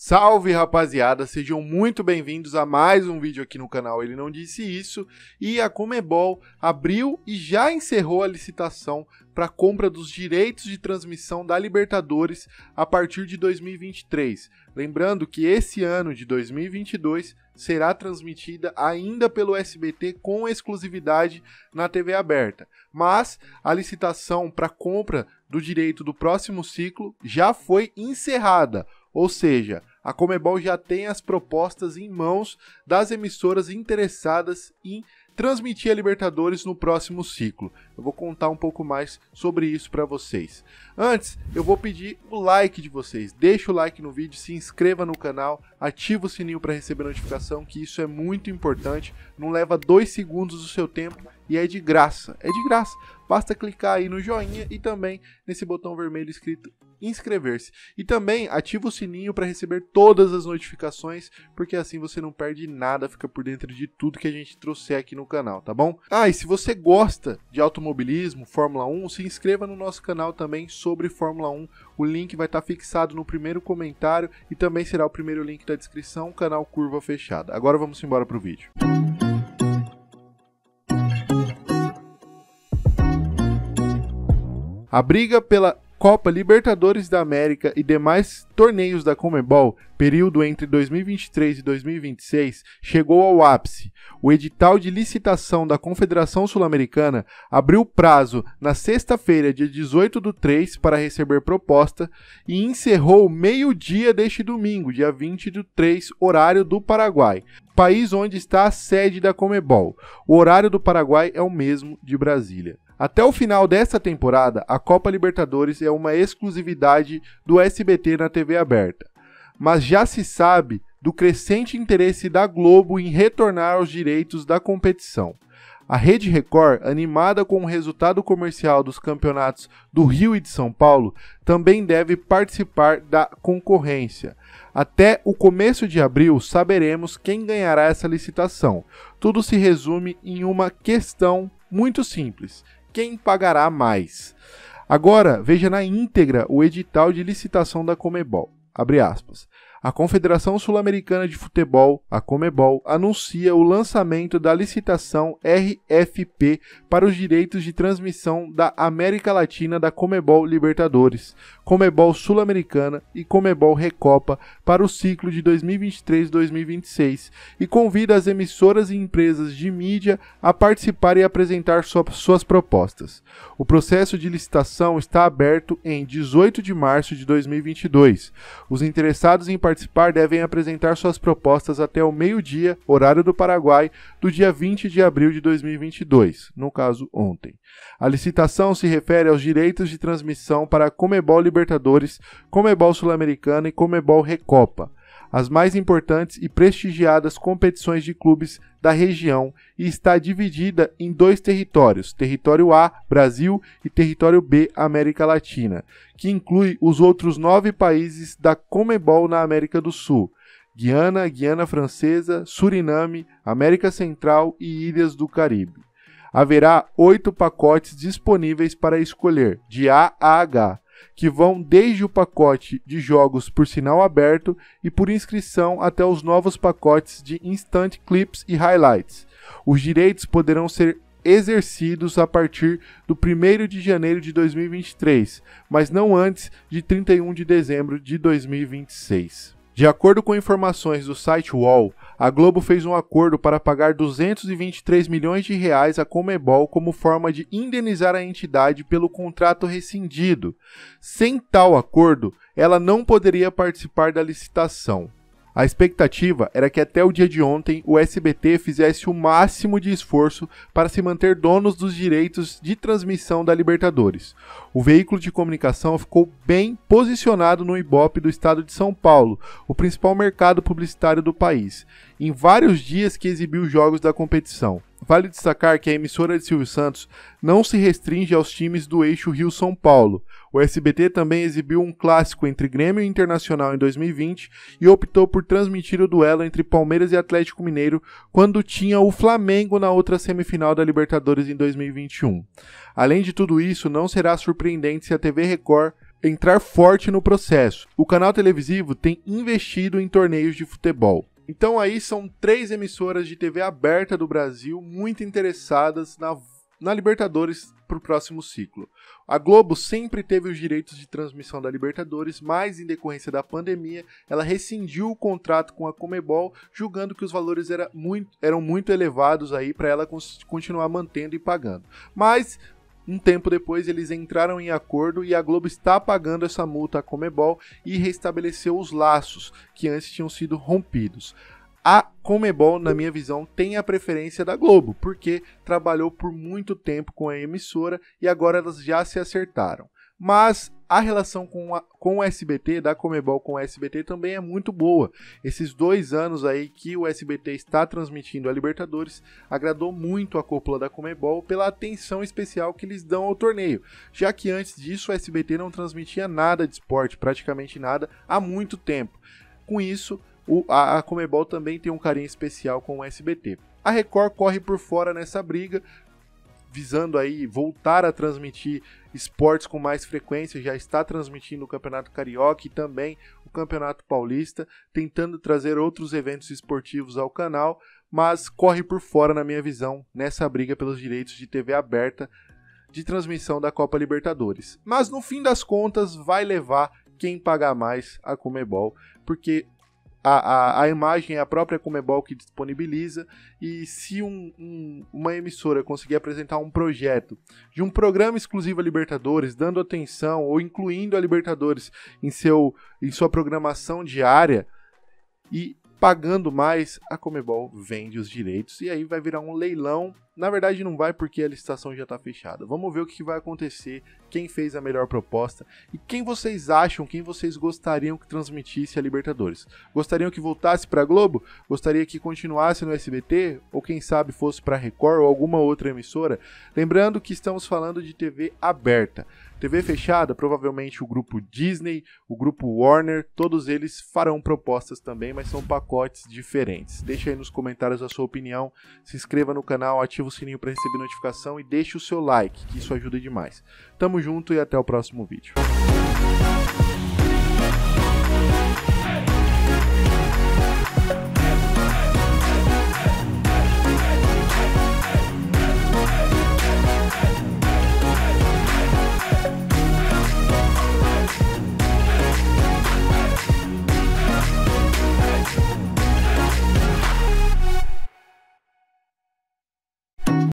Salve rapaziada, sejam muito bem-vindos a mais um vídeo aqui no canal Ele Não Disse Isso. E a Comebol abriu e já encerrou a licitação para compra dos direitos de transmissão da Libertadores a partir de 2023. Lembrando que esse ano de 2022 será transmitida ainda pelo SBT com exclusividade na TV aberta. Mas a licitação para compra do direito do próximo ciclo já foi encerrada. Ou seja, a Comebol já tem as propostas em mãos das emissoras interessadas em transmitir a Libertadores no próximo ciclo. Eu vou contar um pouco mais sobre isso para vocês. Antes, eu vou pedir o like de vocês. Deixa o like no vídeo, se inscreva no canal, ativa o sininho para receber notificação, que isso é muito importante. Não leva dois segundos do seu tempo e é de graça. É de graça. Basta clicar aí no joinha e também nesse botão vermelho escrito inscrever-se. E também ativa o sininho para receber todas as notificações, porque assim você não perde nada, fica por dentro de tudo que a gente trouxer aqui no canal, tá bom? Ah, e se você gosta de automobilismo, Fórmula 1, se inscreva no nosso canal também sobre Fórmula 1. O link vai estar tá fixado no primeiro comentário e também será o primeiro link da descrição, canal Curva Fechada. Agora vamos embora pro vídeo. A briga pela Copa Libertadores da América e demais torneios da Comebol, período entre 2023 e 2026, chegou ao ápice. O edital de licitação da Confederação Sul-Americana abriu prazo na sexta-feira, dia 18 do 3, para receber proposta e encerrou meio-dia deste domingo, dia 20 do 3, horário do Paraguai, país onde está a sede da Comebol. O horário do Paraguai é o mesmo de Brasília. Até o final desta temporada, a Copa Libertadores é uma exclusividade do SBT na TV aberta. Mas já se sabe do crescente interesse da Globo em retornar aos direitos da competição. A Rede Record, animada com o resultado comercial dos campeonatos do Rio e de São Paulo, também deve participar da concorrência. Até o começo de abril saberemos quem ganhará essa licitação. Tudo se resume em uma questão muito simples: quem pagará mais. Agora, veja na íntegra o edital de licitação da Comebol. Abre aspas a Confederação Sul-Americana de Futebol, a Comebol, anuncia o lançamento da licitação RFP para os direitos de transmissão da América Latina da Comebol Libertadores, Comebol Sul-Americana e Comebol Recopa para o ciclo de 2023-2026 e convida as emissoras e empresas de mídia a participar e apresentar suas propostas. O processo de licitação está aberto em 18 de março de 2022. Os interessados em participar devem apresentar suas propostas até o meio-dia, horário do Paraguai, do dia 20 de abril de 2022, no caso ontem. A licitação se refere aos direitos de transmissão para Comebol Libertadores, Comebol Sul-Americana e Comebol Recopa as mais importantes e prestigiadas competições de clubes da região e está dividida em dois territórios: Território A, Brasil, e Território B, América Latina, que inclui os outros nove países da Comebol na América do Sul. Guiana, Guiana Francesa, Suriname, América Central e Ilhas do Caribe. Haverá oito pacotes disponíveis para escolher, de A a H que vão desde o pacote de jogos por sinal aberto e por inscrição até os novos pacotes de Instant Clips e Highlights. Os direitos poderão ser exercidos a partir do 1 de janeiro de 2023, mas não antes de 31 de dezembro de 2026. De acordo com informações do site Wall, a Globo fez um acordo para pagar 223 milhões de reais à Comebol como forma de indenizar a entidade pelo contrato rescindido. Sem tal acordo, ela não poderia participar da licitação. A expectativa era que até o dia de ontem o SBT fizesse o máximo de esforço para se manter donos dos direitos de transmissão da Libertadores. O veículo de comunicação ficou bem posicionado no Ibope do estado de São Paulo, o principal mercado publicitário do país, em vários dias que exibiu jogos da competição. Vale destacar que a emissora de Silvio Santos não se restringe aos times do eixo Rio-São Paulo. O SBT também exibiu um clássico entre Grêmio e Internacional em 2020 e optou por transmitir o duelo entre Palmeiras e Atlético Mineiro quando tinha o Flamengo na outra semifinal da Libertadores em 2021. Além de tudo isso, não será surpreendente se a TV Record entrar forte no processo. O canal televisivo tem investido em torneios de futebol. Então aí são três emissoras de TV aberta do Brasil muito interessadas na, na Libertadores para o próximo ciclo. A Globo sempre teve os direitos de transmissão da Libertadores, mas em decorrência da pandemia, ela rescindiu o contrato com a Comebol, julgando que os valores era muito, eram muito elevados aí para ela continuar mantendo e pagando. Mas um tempo depois, eles entraram em acordo e a Globo está pagando essa multa à Comebol e restabeleceu os laços que antes tinham sido rompidos. A Comebol, na minha visão, tem a preferência da Globo, porque trabalhou por muito tempo com a emissora e agora elas já se acertaram. Mas a relação com, a, com o SBT, da Comebol com o SBT, também é muito boa. Esses dois anos aí que o SBT está transmitindo a Libertadores, agradou muito a cúpula da Comebol pela atenção especial que eles dão ao torneio, já que antes disso o SBT não transmitia nada de esporte, praticamente nada, há muito tempo. Com isso, o, a, a Comebol também tem um carinho especial com o SBT. A Record corre por fora nessa briga, visando aí voltar a transmitir esportes com mais frequência, já está transmitindo o Campeonato Carioca e também o Campeonato Paulista, tentando trazer outros eventos esportivos ao canal, mas corre por fora, na minha visão, nessa briga pelos direitos de TV aberta de transmissão da Copa Libertadores. Mas no fim das contas, vai levar quem pagar mais a Comebol, porque a, a, a, imagem é a própria Comebol que disponibiliza e se um, um, uma emissora conseguir apresentar um projeto de um programa exclusivo a Libertadores, dando atenção ou incluindo a Libertadores em, seu, em sua programação diária e pagando mais, a Comebol vende os direitos e aí vai virar um leilão. Na verdade, não vai porque a licitação já está fechada. Vamos ver o que vai acontecer, quem fez a melhor proposta e quem vocês acham, quem vocês gostariam que transmitisse a Libertadores. Gostariam que voltasse para a Globo? Gostaria que continuasse no SBT? Ou quem sabe fosse para Record ou alguma outra emissora? Lembrando que estamos falando de TV aberta. TV fechada, provavelmente o grupo Disney, o grupo Warner, todos eles farão propostas também, mas são pacotes diferentes. Deixa aí nos comentários a sua opinião, se inscreva no canal, ativa o sininho para receber notificação e deixe o seu like, que isso ajuda demais. Tamo junto e até o próximo vídeo.